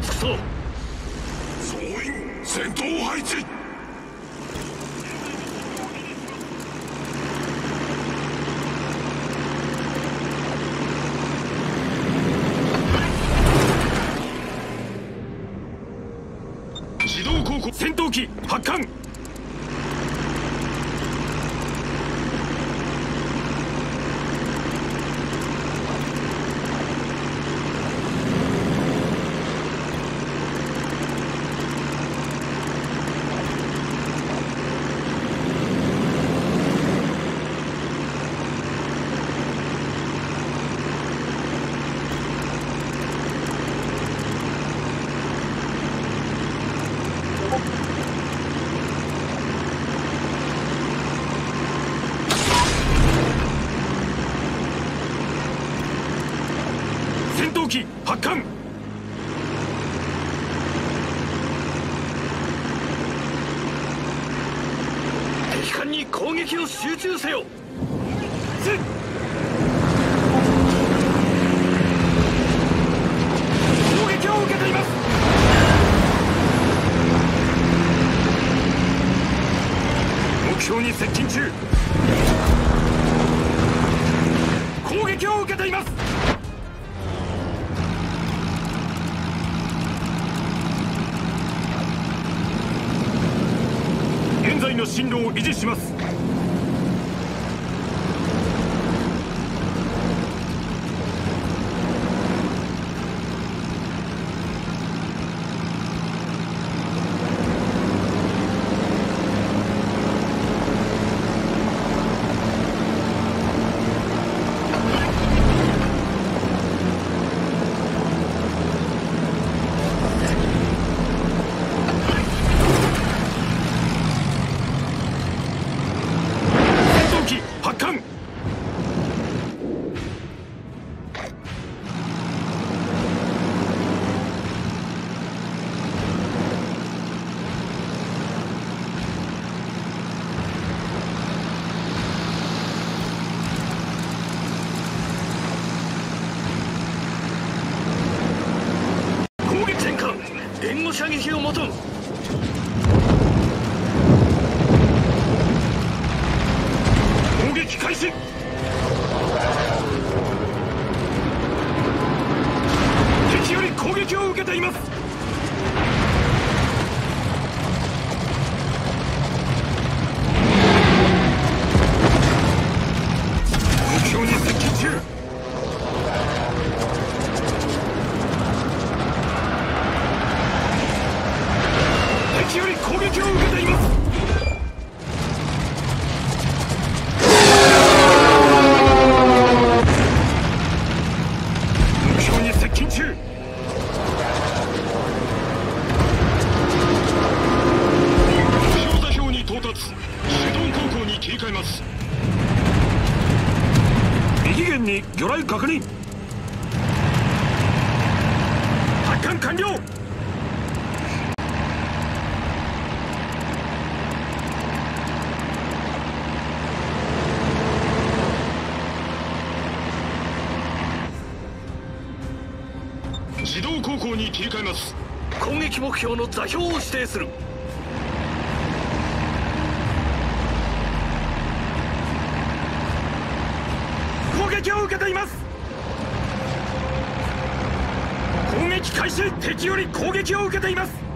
尽くそう。総員戦闘配置。自動航行。戦闘機発艦。機発艦。敵艦に攻撃を集中せよ。目標に接近中。進路を維持します。敵より攻撃を受けています。目標に接近中。目標座標に到達。手動航行に切り替えます。右舷に魚雷確認。発艦完了切り替えます。攻撃目標の座標を指定する。攻撃を受けています。攻撃開始。敵より攻撃を受けています。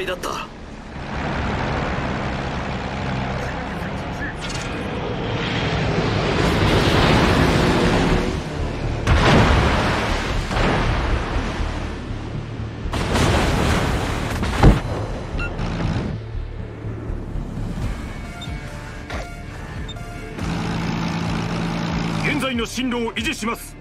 いだった。現在の進路を維持します。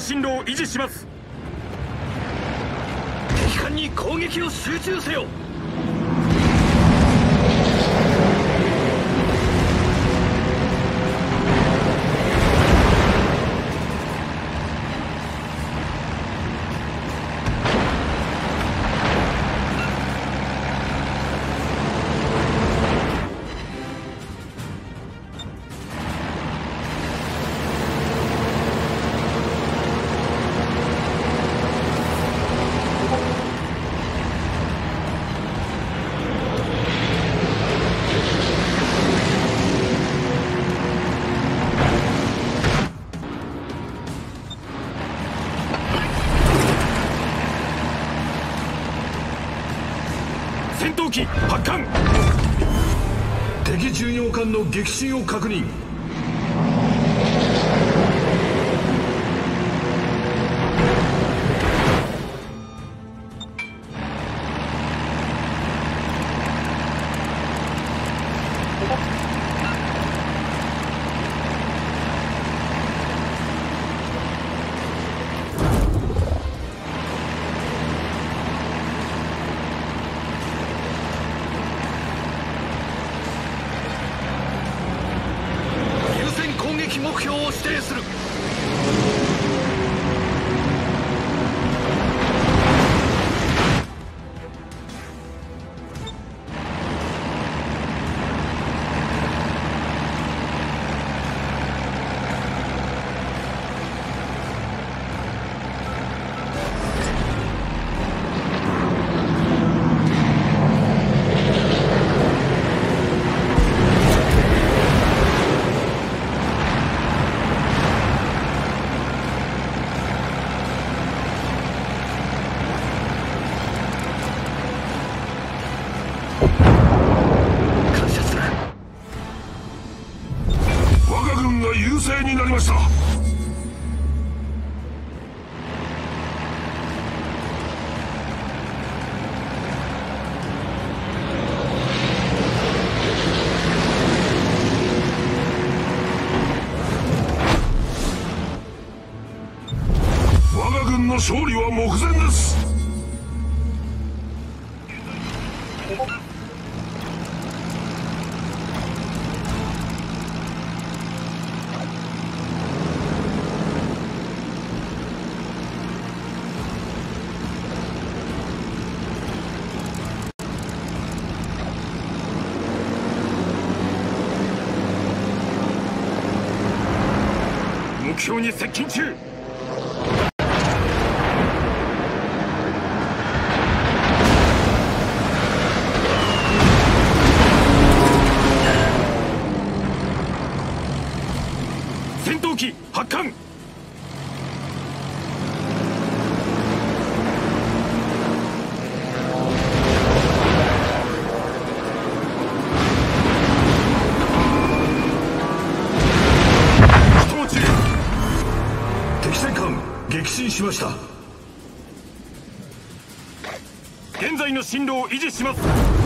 進路を維持します。敵艦に攻撃を集中せよ機発艦。敵巡洋艦の撃沈を確認。制する。優勢になりました。我が軍の勝利は目前です。標に接近中。ました。現在の進路を維持します。